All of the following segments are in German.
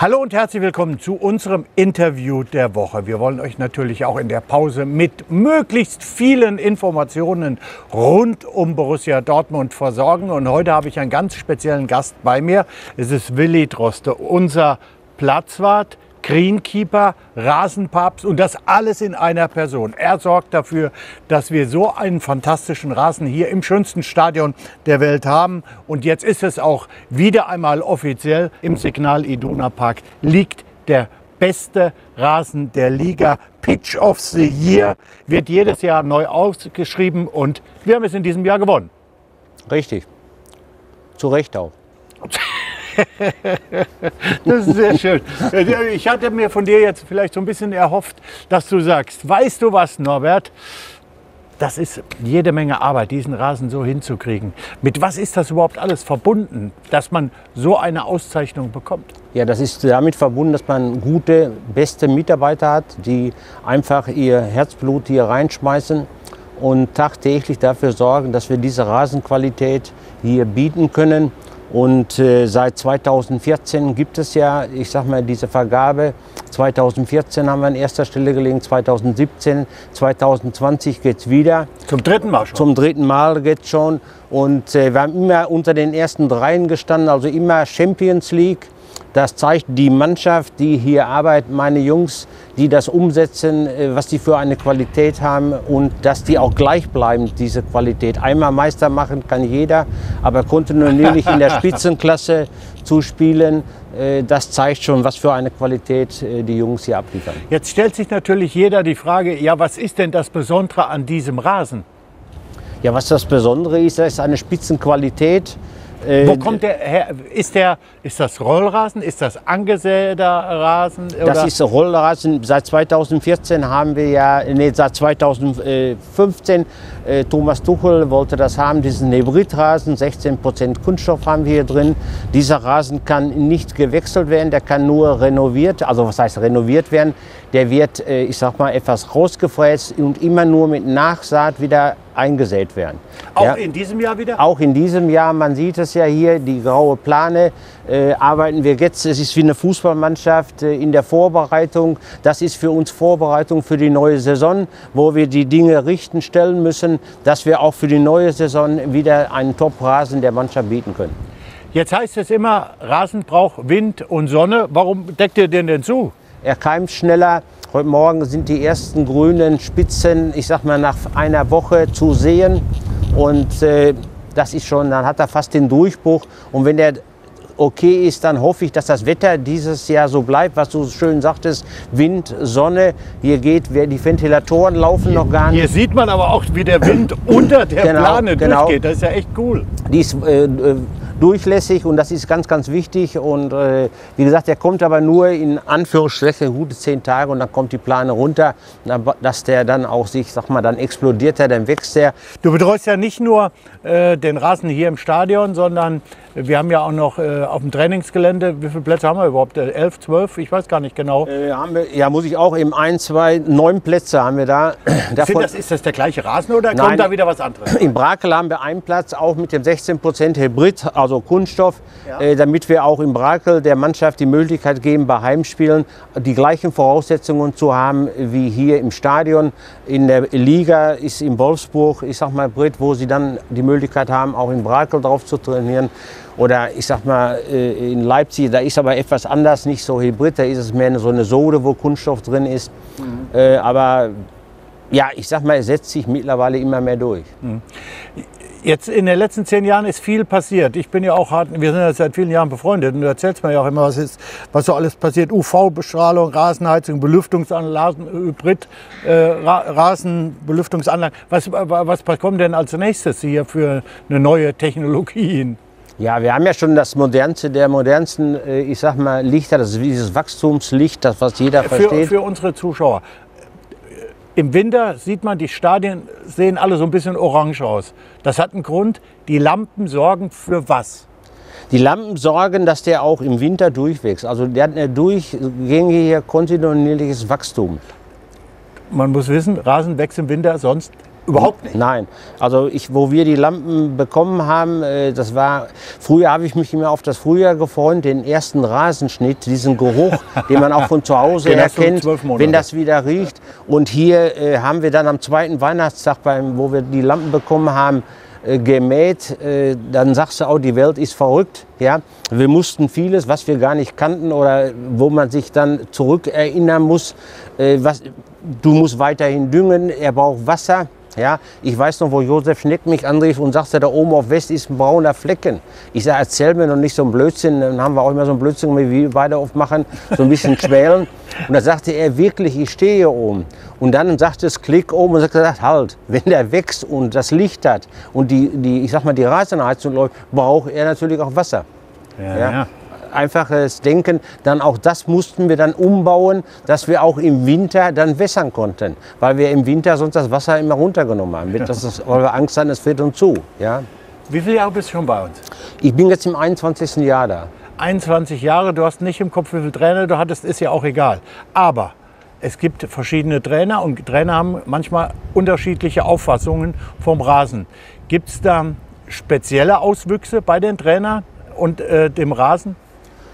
Hallo und herzlich willkommen zu unserem Interview der Woche. Wir wollen euch natürlich auch in der Pause mit möglichst vielen Informationen rund um Borussia Dortmund versorgen. Und heute habe ich einen ganz speziellen Gast bei mir. Es ist Willi Droste, unser Platzwart, Greenkeeper, Rasenpapst und das alles in einer Person. Er sorgt dafür, dass wir so einen fantastischen Rasen hier im schönsten Stadion der Welt haben. Und jetzt ist es auch wieder einmal offiziell im Signal Iduna Park liegt der beste Rasen der Liga. Pitch of the Year wird jedes Jahr neu ausgeschrieben und wir haben es in diesem Jahr gewonnen. Richtig. Zu Recht auch. Das ist sehr schön. Ich hatte mir von dir jetzt vielleicht so ein bisschen erhofft, dass du sagst, weißt du was, Norbert? Das ist jede Menge Arbeit, diesen Rasen so hinzukriegen. Mit was ist das überhaupt alles verbunden, dass man so eine Auszeichnung bekommt? Ja, das ist damit verbunden, dass man gute, beste Mitarbeiter hat, die einfach ihr Herzblut hier reinschmeißen und tagtäglich dafür sorgen, dass wir diese Rasenqualität hier bieten können. Und äh, seit 2014 gibt es ja, ich sag mal, diese Vergabe. 2014 haben wir an erster Stelle gelegen, 2017, 2020 geht es wieder. Zum dritten Mal schon? Zum dritten Mal geht es schon. Und äh, wir haben immer unter den ersten dreien gestanden, also immer Champions League. Das zeigt die Mannschaft, die hier arbeitet, meine Jungs, die das umsetzen, äh, was die für eine Qualität haben und dass die auch gleich bleiben, diese Qualität. Einmal Meister machen kann jeder, aber kontinuierlich in der Spitzenklasse zu spielen, äh, das zeigt schon, was für eine Qualität äh, die Jungs hier abliefern. Jetzt stellt sich natürlich jeder die Frage, ja, was ist denn das Besondere an diesem Rasen? Ja, was das Besondere ist, das ist eine Spitzenqualität. Äh, Wo kommt der her? Ist, der, ist das Rollrasen? Ist das angesäter Rasen? Oder? Das ist Rollrasen. Seit 2014 haben wir ja, nee, seit 2015, äh, Thomas Tuchel wollte das haben, diesen Hybridrasen, 16% Kunststoff haben wir hier drin. Dieser Rasen kann nicht gewechselt werden, der kann nur renoviert, also was heißt renoviert werden? Der wird, äh, ich sag mal, etwas rausgefräst und immer nur mit Nachsaat wieder eingesät werden. Auch ja, in diesem Jahr wieder? Auch in diesem Jahr. Man sieht es ja hier, die graue Plane äh, arbeiten wir jetzt. Es ist wie eine Fußballmannschaft äh, in der Vorbereitung. Das ist für uns Vorbereitung für die neue Saison, wo wir die Dinge richten stellen müssen, dass wir auch für die neue Saison wieder einen Top-Rasen der Mannschaft bieten können. Jetzt heißt es immer, Rasen braucht Wind und Sonne. Warum deckt ihr den denn zu? Er keimt schneller. Heute Morgen sind die ersten grünen Spitzen, ich sag mal, nach einer Woche zu sehen. Und äh, das ist schon, dann hat er fast den Durchbruch. Und wenn der okay ist, dann hoffe ich, dass das Wetter dieses Jahr so bleibt, was du schön sagtest, Wind, Sonne. Hier geht, die Ventilatoren laufen noch gar nicht. Hier sieht man aber auch, wie der Wind unter der genau, Plane genau. durchgeht. Das ist ja echt cool. Die ist äh, äh durchlässig und das ist ganz, ganz wichtig. Und äh, wie gesagt, der kommt aber nur in Anführungsstrichen gute zehn Tage und dann kommt die Plane runter, dass der dann auch sich, sag mal, dann explodiert er, dann wächst er. Du betreust ja nicht nur äh, den Rasen hier im Stadion, sondern wir haben ja auch noch äh, auf dem Trainingsgelände, wie viele Plätze haben wir überhaupt? Äh, elf, zwölf? Ich weiß gar nicht genau. Äh, haben wir, ja, muss ich auch eben ein, zwei, neun Plätze haben wir da. Davon, das, ist das der gleiche Rasen oder nein, kommt da wieder was anderes? In Brakel haben wir einen Platz, auch mit dem 16% Hybrid, also Kunststoff, ja. äh, damit wir auch in Brakel der Mannschaft die Möglichkeit geben, bei Heimspielen die gleichen Voraussetzungen zu haben wie hier im Stadion. In der Liga ist in Wolfsburg, ich sag mal Brit, wo sie dann die Möglichkeit haben, auch in Brakel drauf zu trainieren. Oder ich sag mal, äh, in Leipzig, da ist aber etwas anders, nicht so Hybrid, da ist es mehr so eine Sode, wo Kunststoff drin ist. Mhm. Äh, aber ja, ich sag mal, es setzt sich mittlerweile immer mehr durch. Mhm. Jetzt in den letzten zehn Jahren ist viel passiert. Ich bin ja auch hart, wir sind ja seit vielen Jahren befreundet und du erzählst mir ja auch immer, was, ist, was so alles passiert. UV-Bestrahlung, Rasenheizung, Belüftungsanlagen, Hybrid, äh, Rasenbelüftungsanlagen. Was, was kommt denn als nächstes hier für eine neue Technologie hin? Ja, wir haben ja schon das modernste der modernsten, äh, ich sag mal, Lichter, das ist dieses Wachstumslicht, das was jeder versteht. Für, für unsere Zuschauer. Im Winter sieht man, die Stadien sehen alle so ein bisschen orange aus. Das hat einen Grund. Die Lampen sorgen für was? Die Lampen sorgen, dass der auch im Winter durchwächst. Also der hat ein durchgängiges kontinuierliches Wachstum. Man muss wissen, Rasen wächst im Winter sonst Überhaupt nicht? Nein. Also ich, wo wir die Lampen bekommen haben, äh, das war, früher habe ich mich immer auf das Frühjahr gefreut, den ersten Rasenschnitt, diesen Geruch, den man auch von zu Hause erkennt, wenn das wieder riecht. Und hier äh, haben wir dann am zweiten Weihnachtstag, beim, wo wir die Lampen bekommen haben, äh, gemäht, äh, dann sagst du auch, die Welt ist verrückt. Ja? Wir mussten vieles, was wir gar nicht kannten oder wo man sich dann zurückerinnern muss. Was, du musst weiterhin düngen, er braucht Wasser. Ja, ich weiß noch, wo Josef Schneck mich anrief und sagte, da oben auf West ist ein brauner Flecken. Ich sage, erzähl mir noch nicht so einen Blödsinn. Dann haben wir auch immer so einen Blödsinn, wie wir beide oft machen, so ein bisschen quälen. Und da sagte er wirklich, ich stehe hier oben. Und dann sagte es Klick oben und gesagt, halt, wenn der wächst und das Licht hat und die, die ich sag mal, die Rasenheizung läuft, braucht er natürlich auch Wasser. Ja, Ja. ja. Einfaches Denken, dann auch das mussten wir dann umbauen, dass wir auch im Winter dann wässern konnten, weil wir im Winter sonst das Wasser immer runtergenommen haben, das ist, weil wir Angst hatten, es fällt uns zu. Ja. Wie viele Jahre bist du schon bei uns? Ich bin jetzt im 21. Jahr da. 21 Jahre, du hast nicht im Kopf, wie viele Trainer du hattest, ist ja auch egal. Aber es gibt verschiedene Trainer und Trainer haben manchmal unterschiedliche Auffassungen vom Rasen. Gibt es da spezielle Auswüchse bei den Trainern und äh, dem Rasen?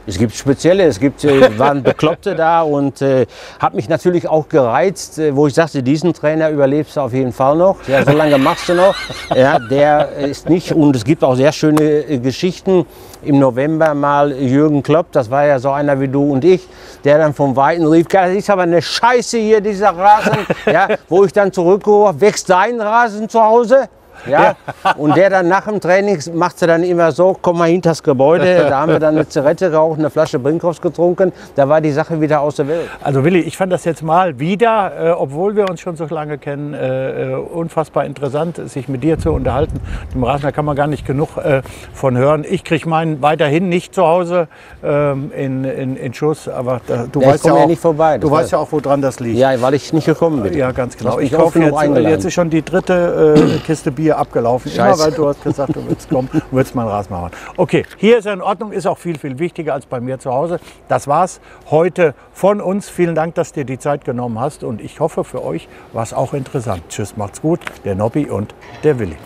Es gibt spezielle, es gibt, äh, waren Bekloppte da und äh, hat mich natürlich auch gereizt, äh, wo ich sagte, diesen Trainer überlebst du auf jeden Fall noch. Ja, so lange machst du noch. Ja, der ist nicht, und es gibt auch sehr schöne äh, Geschichten. Im November mal Jürgen Klopp, das war ja so einer wie du und ich, der dann vom Weiten rief, das ist aber eine Scheiße hier, dieser Rasen. Ja, wo ich dann zurückgerufen, wächst dein Rasen zu Hause? Ja? Und der dann nach dem Training macht sie dann immer so, komm mal hinter das Gebäude. Da haben wir dann eine Zigarette geraucht, eine Flasche Brinkhoffs getrunken. Da war die Sache wieder aus der Welt. Also Willi, ich fand das jetzt mal wieder, äh, obwohl wir uns schon so lange kennen, äh, äh, unfassbar interessant, sich mit dir zu unterhalten. Dem Rasen, da kann man gar nicht genug äh, von hören. Ich kriege meinen weiterhin nicht zu Hause ähm, in, in, in Schuss, aber da, du Ja, ich weißt ja ja auch, nicht vorbei, Du weißt weiß- ja auch, woran das liegt. Ja, weil ich nicht gekommen bin. Ja, ganz genau. Ich genug jetzt, jetzt ist schon die dritte äh, Kiste Bier abgelaufen. Immer Scheiße. weil du hast gesagt, du willst kommen, du willst mal einen Rasen machen. Okay, hier ist er in Ordnung, ist auch viel, viel wichtiger als bei mir zu Hause. Das war's heute von uns. Vielen Dank, dass du dir die Zeit genommen hast und ich hoffe, für euch war es auch interessant. Tschüss, macht's gut. Der Nobby und der Willi.